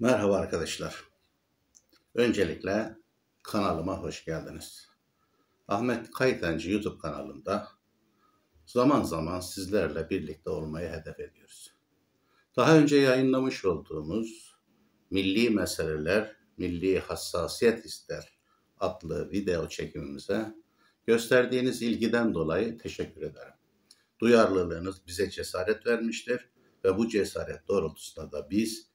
Merhaba arkadaşlar. Öncelikle kanalıma hoş geldiniz. Ahmet Kaytancı YouTube kanalında zaman zaman sizlerle birlikte olmayı hedef ediyoruz. Daha önce yayınlamış olduğumuz Milli Meseleler, Milli Hassasiyet İster adlı video çekimimize gösterdiğiniz ilgiden dolayı teşekkür ederim. Duyarlılığınız bize cesaret vermiştir ve bu cesaret doğrultusunda da biz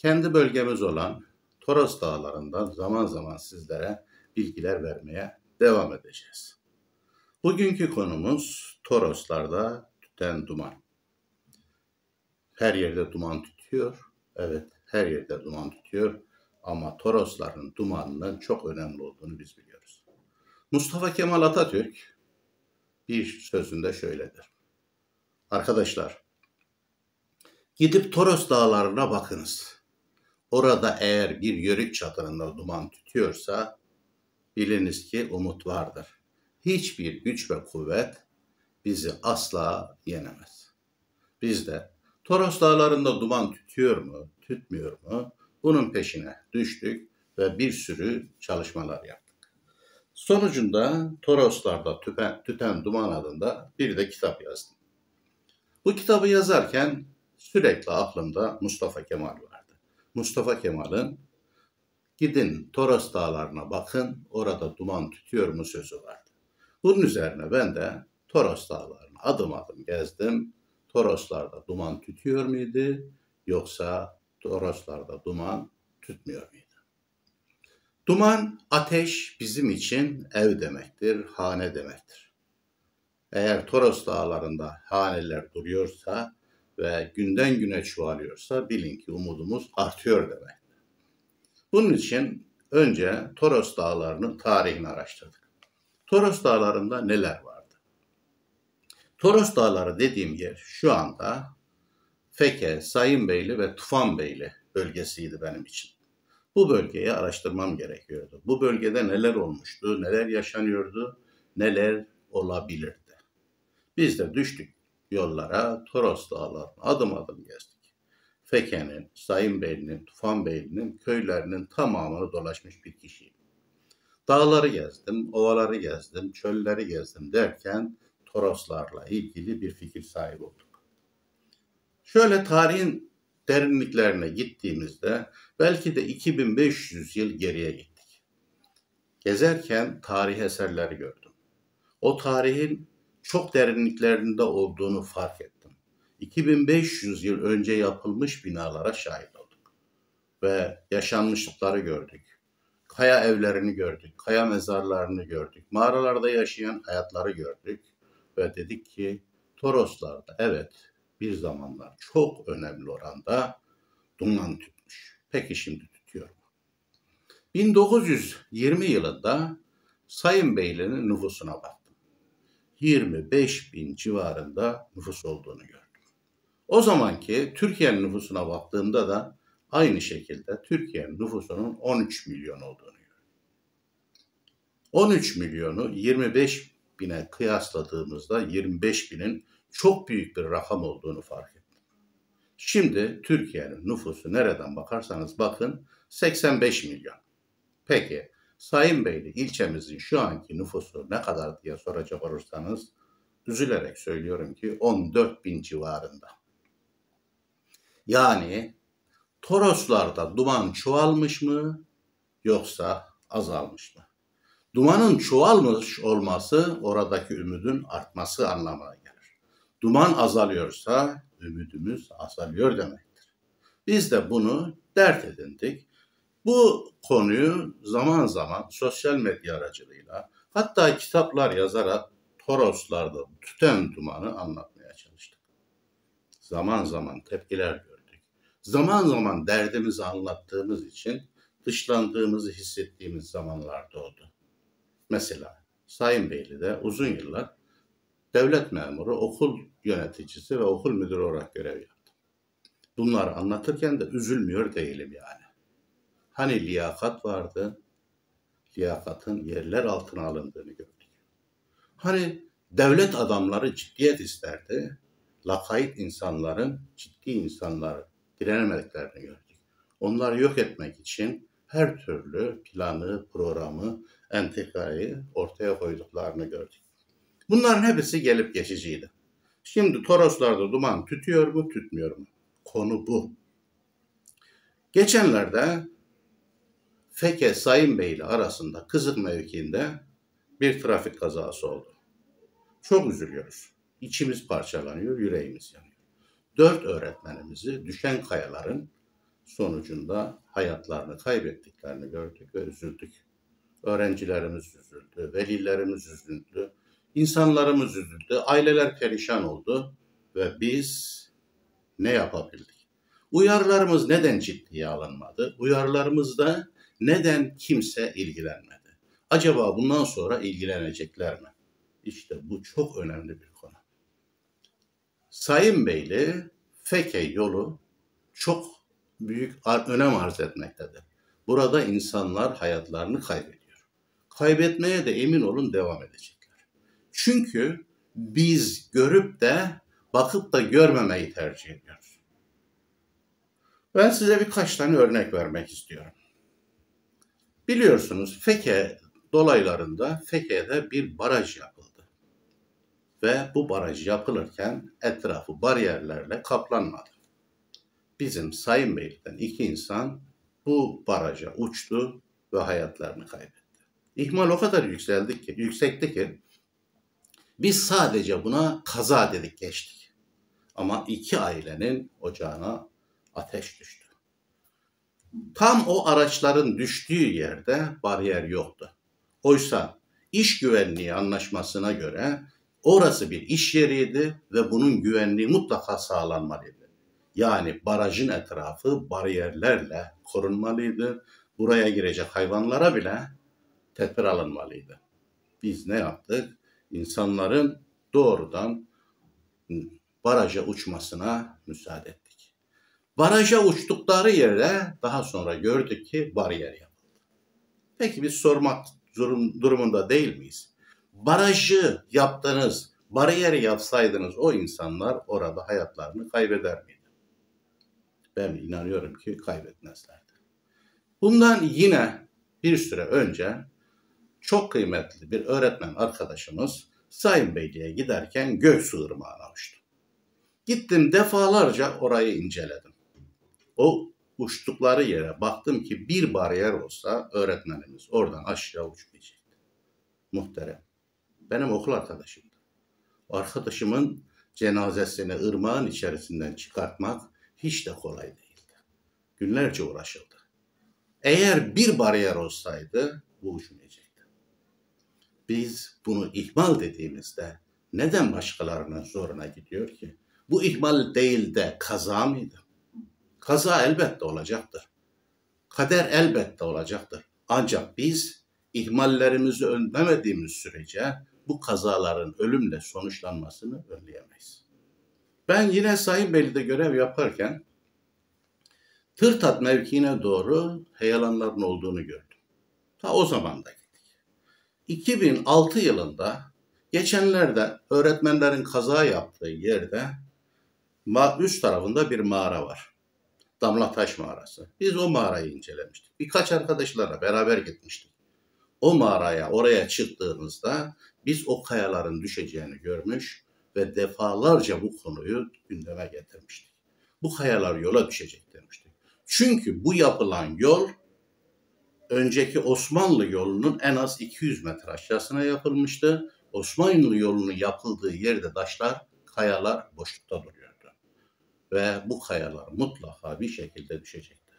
kendi bölgemiz olan Toros Dağları'ndan zaman zaman sizlere bilgiler vermeye devam edeceğiz. Bugünkü konumuz Toroslarda tüten duman. Her yerde duman tütüyor. Evet, her yerde duman tütüyor. Ama Torosların dumanının çok önemli olduğunu biz biliyoruz. Mustafa Kemal Atatürk bir sözünde şöyledir. Arkadaşlar, gidip Toros dağlarına bakınız. Orada eğer bir yörük çadırında duman tütüyorsa biliniz ki umut vardır. Hiçbir güç ve kuvvet bizi asla yenemez. Biz de Toros dağlarında duman tütüyor mu, tütmüyor mu? Bunun peşine düştük ve bir sürü çalışmalar yaptık. Sonucunda Toroslarda tüten, tüten duman adında bir de kitap yazdım. Bu kitabı yazarken sürekli aklımda Mustafa Kemal var. Mustafa Kemal'in gidin Toros Dağları'na bakın orada duman tütüyor mu sözü vardı. Bunun üzerine ben de Toros Dağları'na adım adım gezdim. Toroslarda duman tütüyor muydu yoksa Toroslarda duman tütmüyor muydu? Duman, ateş bizim için ev demektir, hane demektir. Eğer Toros dağlarında haneler duruyorsa ve günden güne çoğalıyorsa bilin ki umudumuz artıyor demek. Bunun için önce Toros Dağları'nın tarihini araştırdık. Toros Dağları'nda neler vardı? Toros Dağları dediğim yer şu anda Feke, Sayınbeyli ve Tufanbeyli bölgesiydi benim için. Bu bölgeyi araştırmam gerekiyordu. Bu bölgede neler olmuştu, neler yaşanıyordu, neler olabilirdi. Biz de düştük yollara Toros Dağları'na adım adım gezdik. Feke'nin, Sayınbeyli'nin, Tufanbeyli'nin köylerinin tamamını dolaşmış bir kişiyim. Dağları gezdim, ovaları gezdim, çölleri gezdim derken Toroslarla ilgili bir fikir sahibi olduk. Şöyle tarihin derinliklerine gittiğimizde belki de 2500 yıl geriye gittik. Gezerken tarih eserleri gördüm. O tarihin çok derinliklerinde olduğunu fark ettim. 2500 yıl önce yapılmış binalara şahit olduk ve yaşanmışlıkları gördük. Kaya evlerini gördük, kaya mezarlarını gördük, mağaralarda yaşayan hayatları gördük ve dedik ki Toroslarda evet bir zamanlar çok önemli oranda duman tütmüş. Peki şimdi tütüyor mu? 1920 yılında Sayın Beyli'nin nüfusuna bak. 25 bin civarında nüfus olduğunu gördüm. O zamanki Türkiye'nin nüfusuna baktığımda da aynı şekilde Türkiye'nin nüfusunun 13 milyon olduğunu gördüm. 13 milyonu 25 bine kıyasladığımızda 25 binin çok büyük bir rakam olduğunu fark ettim. Şimdi Türkiye'nin nüfusu nereden bakarsanız bakın 85 milyon. Peki Sayın Beyli ilçemizin şu anki nüfusu ne kadar diye soracak olursanız üzülerek söylüyorum ki 14 bin civarında. Yani Toroslarda duman çoğalmış mı yoksa azalmış mı? Dumanın çoğalmış olması oradaki ümidin artması anlamına gelir. Duman azalıyorsa ümidimiz azalıyor demektir. Biz de bunu dert edindik bu konuyu zaman zaman sosyal medya aracılığıyla hatta kitaplar yazarak Toroslarda tüten dumanı anlatmaya çalıştık. Zaman zaman tepkiler gördük. Zaman zaman derdimizi anlattığımız için dışlandığımızı hissettiğimiz zamanlar doğdu. Mesela Sayın Beyli'de uzun yıllar devlet memuru, okul yöneticisi ve okul müdürü olarak görev yaptım. Bunları anlatırken de üzülmüyor değilim yani. Hani liyakat vardı, liyakatın yerler altına alındığını gördük. Hani devlet adamları ciddiyet isterdi, lakayt insanların, ciddi insanlar direnemediklerini gördük. onları yok etmek için her türlü planı, programı, entrikayı ortaya koyduklarını gördük. Bunların hepsi gelip geçiciydi. Şimdi Toroslarda duman tütüyor mu, tütmüyor mu? Konu bu. Geçenlerde Feke Sayın Bey ile arasında Kızık mevkiinde bir trafik kazası oldu. Çok üzülüyoruz. İçimiz parçalanıyor, yüreğimiz yanıyor. Dört öğretmenimizi düşen kayaların sonucunda hayatlarını kaybettiklerini gördük ve üzüldük. Öğrencilerimiz üzüldü, velilerimiz üzüldü, insanlarımız üzüldü, aileler perişan oldu ve biz ne yapabildik? Uyarılarımız neden ciddiye alınmadı? Uyarılarımızda neden kimse ilgilenmedi? Acaba bundan sonra ilgilenecekler mi? İşte bu çok önemli bir konu. Sayın Beyli Feke yolu çok büyük önem arz etmektedir. Burada insanlar hayatlarını kaybediyor. Kaybetmeye de emin olun devam edecekler. Çünkü biz görüp de bakıp da görmemeyi tercih ediyoruz. Ben size birkaç tane örnek vermek istiyorum. Biliyorsunuz Feke dolaylarında Feke'de bir baraj yapıldı. Ve bu baraj yapılırken etrafı bariyerlerle kaplanmadı. Bizim Sayın Beylik'ten iki insan bu baraja uçtu ve hayatlarını kaybetti. İhmal o kadar yükseldi ki, yüksekti ki biz sadece buna kaza dedik geçtik. Ama iki ailenin ocağına ateş düştü. Tam o araçların düştüğü yerde bariyer yoktu. Oysa iş güvenliği anlaşmasına göre orası bir iş yeriydi ve bunun güvenliği mutlaka sağlanmalıydı. Yani barajın etrafı bariyerlerle korunmalıydı. Buraya girecek hayvanlara bile tedbir alınmalıydı. Biz ne yaptık? İnsanların doğrudan baraja uçmasına müsaade ettik. Baraja uçtukları yerde daha sonra gördük ki bariyer yapıldı. Peki biz sormak durum, durumunda değil miyiz? Barajı yaptınız, bariyeri yapsaydınız o insanlar orada hayatlarını kaybeder miydi? Ben inanıyorum ki kaybetmezlerdi. Bundan yine bir süre önce çok kıymetli bir öğretmen arkadaşımız Sayın Beyliğe giderken Göksu Irmağı'na uçtu. Gittim defalarca orayı inceledim. O uçtukları yere baktım ki bir bariyer olsa öğretmenimiz oradan aşağı uçmayacaktı. Muhterem. Benim okul arkadaşımdı. Arkadaşımın cenazesini ırmağın içerisinden çıkartmak hiç de kolay değildi. Günlerce uğraşıldı. Eğer bir bariyer olsaydı bu uçmayacaktı. Biz bunu ihmal dediğimizde neden başkalarının zoruna gidiyor ki? Bu ihmal değil de kaza mıydı? Kaza elbette olacaktır. Kader elbette olacaktır. Ancak biz ihmallerimizi önlemediğimiz sürece bu kazaların ölümle sonuçlanmasını önleyemeyiz. Ben yine Sayın Beyli'de görev yaparken Tırtat mevkiine doğru heyelanların olduğunu gördüm. Ta o zaman da gittik. 2006 yılında geçenlerde öğretmenlerin kaza yaptığı yerde üst tarafında bir mağara var. Damlataş mağarası. Biz o mağarayı incelemiştik. Birkaç arkadaşlarla beraber gitmiştik. O mağaraya, oraya çıktığımızda biz o kayaların düşeceğini görmüş ve defalarca bu konuyu gündeme getirmiştik. Bu kayalar yola düşecek demiştik. Çünkü bu yapılan yol önceki Osmanlı yolunun en az 200 metre aşağısına yapılmıştı. Osmanlı yolunun yapıldığı yerde taşlar, kayalar boşlukta duruyordu. Ve bu kayalar mutlaka bir şekilde düşecekti.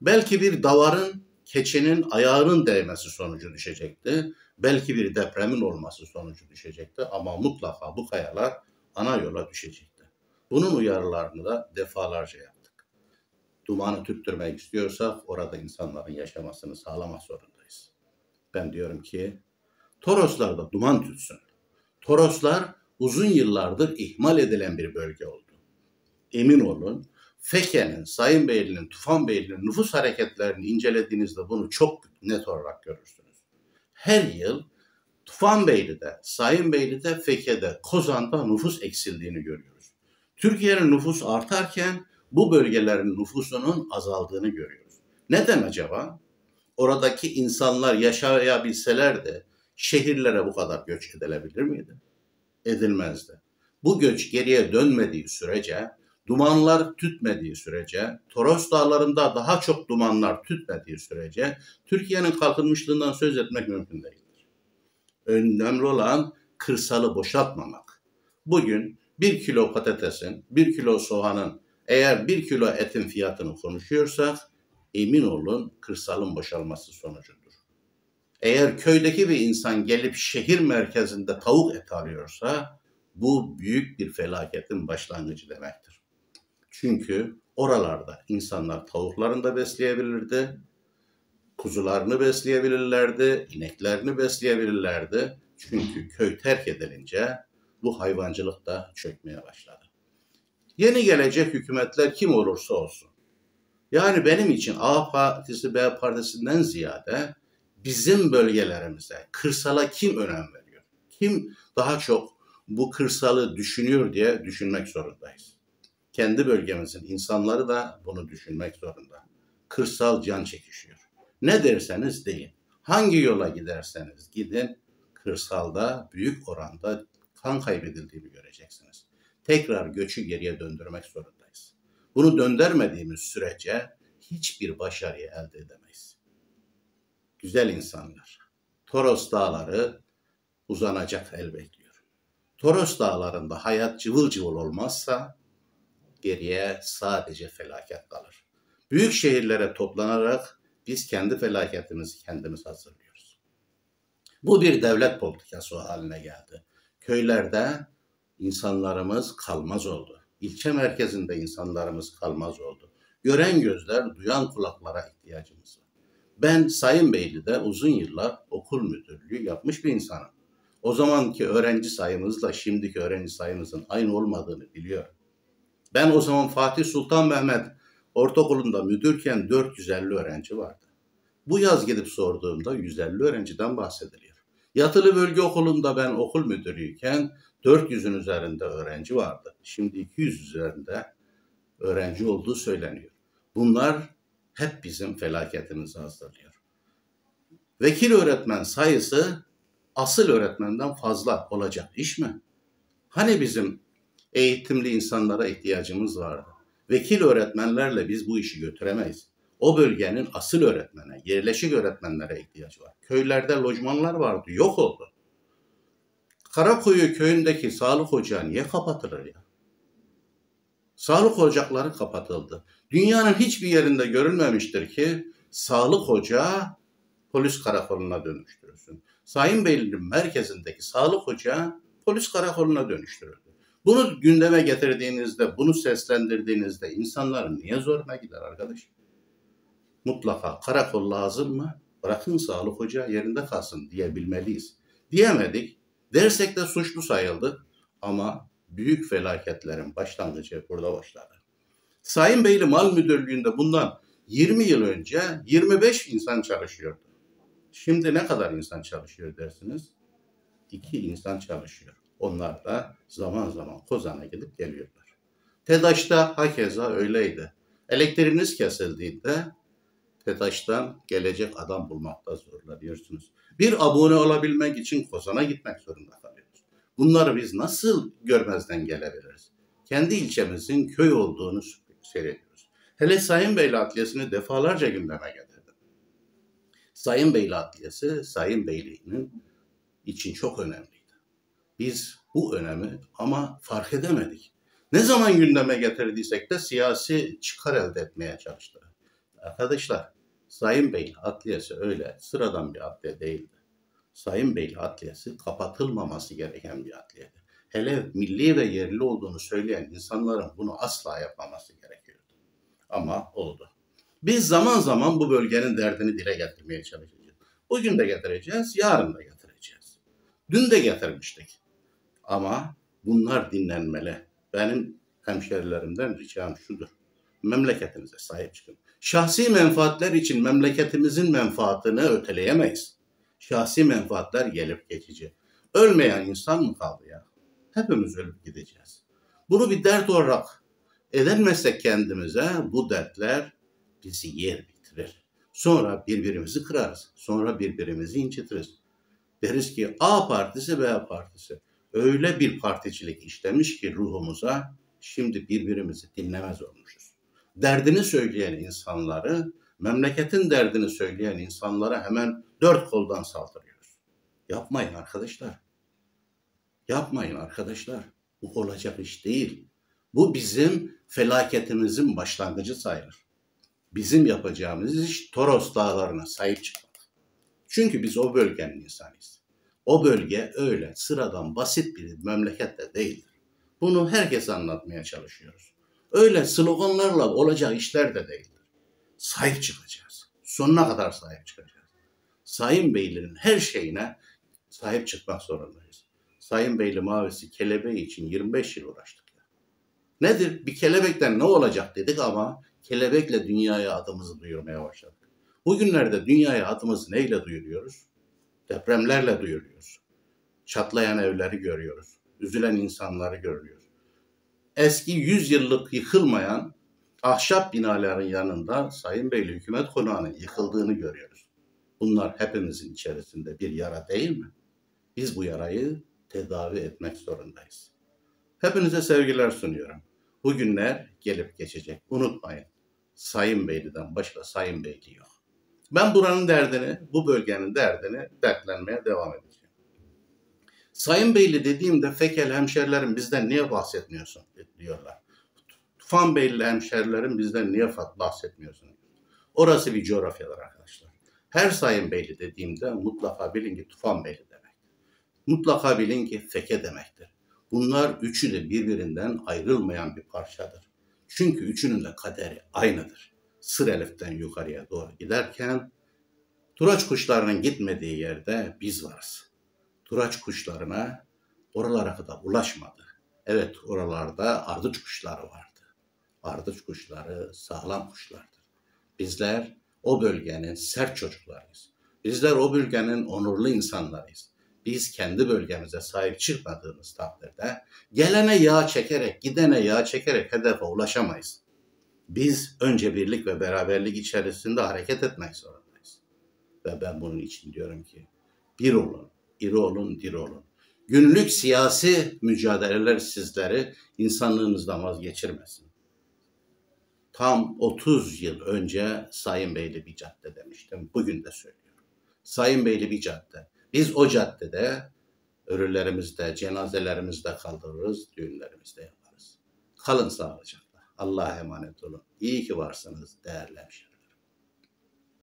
Belki bir davarın keçinin ayağının değmesi sonucu düşecekti. Belki bir depremin olması sonucu düşecekti ama mutlaka bu kayalar ana yola düşecekti. Bunun uyarılarını da defalarca yaptık. Dumanı tüttürmek istiyorsak orada insanların yaşamasını sağlamak zorundayız. Ben diyorum ki Toroslarda duman tütsün. Toroslar uzun yıllardır ihmal edilen bir bölge oldu. Emin olun Feke'nin, Sayın Beyli'nin, Tufan Beyli'nin nüfus hareketlerini incelediğinizde bunu çok net olarak görürsünüz. Her yıl Tufan Beyli'de, Sayın Beyli'de, Feke'de, Kozan'da nüfus eksildiğini görüyoruz. Türkiye'nin nüfus artarken bu bölgelerin nüfusunun azaldığını görüyoruz. Neden acaba? Oradaki insanlar yaşayabilselerdi şehirlere bu kadar göç edilebilir miydi? Edilmezdi. Bu göç geriye dönmediği sürece, dumanlar tütmediği sürece, Toros dağlarında daha çok dumanlar tütmediği sürece Türkiye'nin kalkınmışlığından söz etmek mümkün değildir. Önemli olan kırsalı boşaltmamak. Bugün bir kilo patatesin, bir kilo soğanın, eğer bir kilo etin fiyatını konuşuyorsak emin olun kırsalın boşalması sonucudur. Eğer köydeki bir insan gelip şehir merkezinde tavuk et arıyorsa bu büyük bir felaketin başlangıcı demektir. Çünkü oralarda insanlar tavuklarını da besleyebilirdi, kuzularını besleyebilirlerdi, ineklerini besleyebilirlerdi. Çünkü köy terk edilince bu hayvancılık da çökmeye başladı. Yeni gelecek hükümetler kim olursa olsun. Yani benim için A partisi B partisinden ziyade bizim bölgelerimize, kırsala kim önem veriyor? Kim daha çok bu kırsalı düşünüyor diye düşünmek zorundayız. Kendi bölgemizin insanları da bunu düşünmek zorunda. Kırsal can çekişiyor. Ne derseniz deyin. Hangi yola giderseniz gidin, kırsalda büyük oranda kan kaybedildiğini göreceksiniz. Tekrar göçü geriye döndürmek zorundayız. Bunu döndürmediğimiz sürece hiçbir başarıyı elde edemeyiz. Güzel insanlar. Toros dağları uzanacak el bekliyor. Toros dağlarında hayat cıvıl cıvıl olmazsa geriye sadece felaket kalır. Büyük şehirlere toplanarak biz kendi felaketimizi kendimiz hazırlıyoruz. Bu bir devlet politikası haline geldi. Köylerde insanlarımız kalmaz oldu. İlçe merkezinde insanlarımız kalmaz oldu. Gören gözler, duyan kulaklara ihtiyacımız var. Ben Sayın Beyli'de uzun yıllar okul müdürlüğü yapmış bir insanım. O zamanki öğrenci sayımızla şimdiki öğrenci sayımızın aynı olmadığını biliyorum. Ben o zaman Fatih Sultan Mehmet ortaokulunda müdürken 450 öğrenci vardı. Bu yaz gidip sorduğumda 150 öğrenciden bahsediliyor. Yatılı bölge okulunda ben okul müdürüyken 400'ün üzerinde öğrenci vardı. Şimdi 200 üzerinde öğrenci olduğu söyleniyor. Bunlar hep bizim felaketimizi hazırlıyor. Vekil öğretmen sayısı asıl öğretmenden fazla olacak iş mi? Hani bizim eğitimli insanlara ihtiyacımız vardı. Vekil öğretmenlerle biz bu işi götüremeyiz. O bölgenin asıl öğretmene, yerleşik öğretmenlere ihtiyacı var. Köylerde lojmanlar vardı, yok oldu. Karakuyu köyündeki sağlık ocağı niye kapatılır ya? Sağlık ocakları kapatıldı. Dünyanın hiçbir yerinde görülmemiştir ki sağlık ocağı polis karakoluna dönüştürülsün. Sayın Beyli'nin merkezindeki sağlık ocağı polis karakoluna dönüştürüldü. Bunu gündeme getirdiğinizde, bunu seslendirdiğinizde insanların niye zoruna gider arkadaş? Mutlaka karakol lazım mı? Bırakın sağlık ocağı yerinde kalsın diyebilmeliyiz. Diyemedik. Dersek de suçlu sayıldık. Ama büyük felaketlerin başlangıcı burada başladı. Sayın Beyli Mal Müdürlüğü'nde bundan 20 yıl önce 25 insan çalışıyordu. Şimdi ne kadar insan çalışıyor dersiniz? İki insan çalışıyor. Onlar da zaman zaman Kozan'a gidip geliyorlar. TEDAŞ'ta hakeza öyleydi. Elektriğiniz kesildiğinde TEDAŞ'tan gelecek adam bulmakta zorlanıyorsunuz. Bir abone olabilmek için Kozan'a gitmek zorunda kalıyoruz. Bunları biz nasıl görmezden gelebiliriz? Kendi ilçemizin köy olduğunu seyrediyoruz. Hele Sayın Beyli Adliyesi'ni defalarca gündeme getirdim. Sayın Beyli Adliyesi, Sayın Beyliğinin için çok önemliydi. Biz bu önemi ama fark edemedik. Ne zaman gündeme getirdiysek de siyasi çıkar elde etmeye çalıştık. Arkadaşlar, Sayın Beyli Adliyesi öyle sıradan bir adliye değildi. Sayın Beyli Adliyesi kapatılmaması gereken bir adliyedi. Hele milli ve yerli olduğunu söyleyen insanların bunu asla yapmaması gerekiyordu. Ama oldu. Biz zaman zaman bu bölgenin derdini dile getirmeye çalışacağız. Bugün de getireceğiz, yarın da getireceğiz. Dün de getirmiştik. Ama bunlar dinlenmeli. Benim hemşerilerimden ricam şudur. Memleketinize sahip çıkın. Şahsi menfaatler için memleketimizin menfaatini öteleyemeyiz. Şahsi menfaatler gelip geçici. Ölmeyen insan mı kaldı ya? Hepimiz ölüp gideceğiz. Bunu bir dert olarak Edinmezsek kendimize bu dertler bizi yer bitirir. Sonra birbirimizi kırarız. Sonra birbirimizi incitiriz. Deriz ki A partisi B partisi. Öyle bir particilik işlemiş ki ruhumuza şimdi birbirimizi dinlemez olmuşuz. Derdini söyleyen insanları, memleketin derdini söyleyen insanlara hemen dört koldan saldırıyoruz. Yapmayın arkadaşlar. Yapmayın arkadaşlar. Bu olacak iş değil. Bu bizim felaketimizin başlangıcı sayılır. Bizim yapacağımız iş Toros dağlarına sahip çıkmak. Çünkü biz o bölgenin insanıyız. O bölge öyle sıradan basit bir memleket de değildir. Bunu herkese anlatmaya çalışıyoruz. Öyle sloganlarla olacak işler de değildir. Sahip çıkacağız. Sonuna kadar sahip çıkacağız. Sayın Beylerin her şeyine sahip çıkmak zorundayız. Sayın Beyli mavisi kelebeği için 25 yıl uğraştık. Ya. Nedir? Bir kelebekten ne olacak dedik ama kelebekle dünyaya adımızı duyurmaya başladık. Bugünlerde dünyaya adımızı neyle duyuruyoruz? Depremlerle duyuruyoruz. Çatlayan evleri görüyoruz. Üzülen insanları görüyoruz. Eski 100 yıllık yıkılmayan ahşap binaların yanında Sayın Beyli hükümet konağının yıkıldığını görüyoruz. Bunlar hepimizin içerisinde bir yara değil mi? Biz bu yarayı tedavi etmek zorundayız. Hepinize sevgiler sunuyorum. Bu günler gelip geçecek. Unutmayın. Sayın Beyli'den başka Sayın Beyli yok. Ben buranın derdini, bu bölgenin derdini dertlenmeye devam edeceğim. Sayın Beyli dediğimde Fekel hemşerilerim bizden niye bahsetmiyorsun diyorlar. Tufan Beyli hemşerilerim bizden niye bahsetmiyorsun? Orası bir coğrafyadır arkadaşlar. Her Sayın Beyli dediğimde mutlaka bilin ki Tufan Beyli demek. Mutlaka bilin ki Feke demektir. Bunlar üçü de birbirinden ayrılmayan bir parçadır. Çünkü üçünün de kaderi aynıdır. Sır eliften yukarıya doğru giderken Turaç kuşlarının gitmediği yerde biz varız. Turaç kuşlarına oralara kadar ulaşmadı. Evet oralarda ardıç kuşları vardı. Ardıç kuşları sağlam kuşlardır. Bizler o bölgenin sert çocuklarıyız. Bizler o bölgenin onurlu insanlarıyız. Biz kendi bölgemize sahip çıkmadığımız takdirde gelene yağ çekerek, gidene yağ çekerek hedefe ulaşamayız. Biz önce birlik ve beraberlik içerisinde hareket etmek zorundayız. Ve ben bunun için diyorum ki bir olun, iri olun, diri olun. Günlük siyasi mücadeleler sizleri insanlığınızdan vazgeçirmesin. Tam 30 yıl önce Sayın Beyli bir cadde demiştim. Bugün de söylüyorum. Sayın Beyli bir cadde. Biz o caddede ölülerimizde, cenazelerimizde kaldırırız, düğünlerimizde yaparız. Kalın sağlıcakla. Allah'a emanet olun. İyi ki varsınız değerli hemşehrilerim.